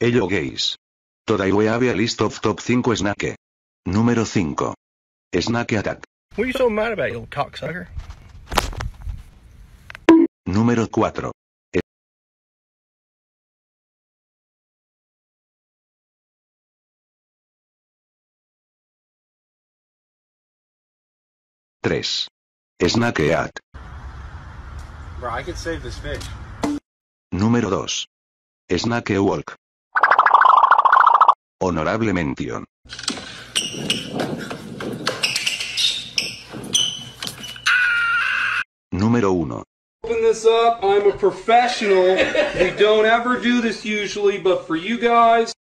Ello gays. Today we have a list of top 5 snack. Número 5. Snack Attack. What are you so mad about, you little cocksucker? Número 4. Tres. Snack Eat. Bro, I could save this fish. Número 2. Snack Walk. Honorable mención. Número 1. Open this up. I'm a professional. we don't ever do this usually, but for you guys,